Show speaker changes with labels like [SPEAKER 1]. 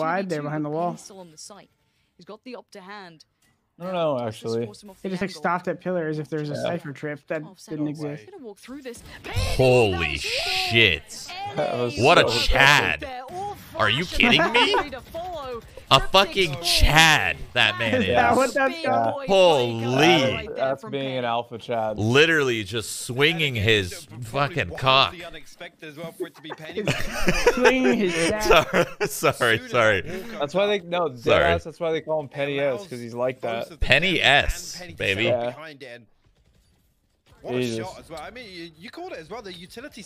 [SPEAKER 1] wide there
[SPEAKER 2] 2v2,
[SPEAKER 1] behind the wall.
[SPEAKER 2] Penny's still on the site. He's got the op to hand.
[SPEAKER 3] I don't know, actually.
[SPEAKER 2] force him off
[SPEAKER 1] They just like stopped at pillar as if there was a
[SPEAKER 3] Yeah.
[SPEAKER 1] Cypher trip that
[SPEAKER 2] Oh,
[SPEAKER 1] didn't
[SPEAKER 2] up.
[SPEAKER 1] exist.
[SPEAKER 2] Walk through this.
[SPEAKER 4] Holy shit.
[SPEAKER 3] That was
[SPEAKER 4] What a Chad. Are you kidding me?
[SPEAKER 2] Ready to follow.
[SPEAKER 4] A fucking. Chad, that man
[SPEAKER 1] Is
[SPEAKER 4] is.
[SPEAKER 1] that
[SPEAKER 3] Yeah.
[SPEAKER 1] what that's
[SPEAKER 2] Big
[SPEAKER 1] got?
[SPEAKER 2] boy
[SPEAKER 4] Holy.
[SPEAKER 3] That's,
[SPEAKER 2] right
[SPEAKER 3] that's being an alpha Chad.
[SPEAKER 4] Literally just swinging his fucking cock.
[SPEAKER 1] Swinging his.
[SPEAKER 4] Sorry, sorry, sorry.
[SPEAKER 3] That's why they no.
[SPEAKER 4] Sorry.
[SPEAKER 3] Deadass, that's why they call him Penny S because he's like that.
[SPEAKER 4] Penny S, baby.
[SPEAKER 3] Yeah.
[SPEAKER 5] Behind it what a shot as well. I mean, you, you called it as well. The utility